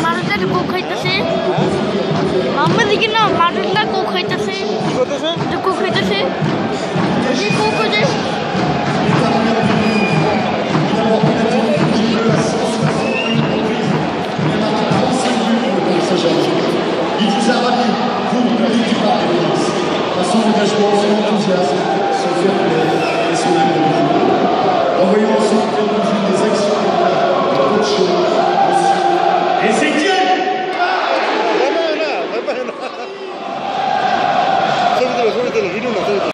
একটু কোক খাইতেছে আমার দিকে না মাটনটা কোক খাইতেছে কি করতেছে একটু কোক খাইতেছে E entusiasmo, 때는 이런 어떤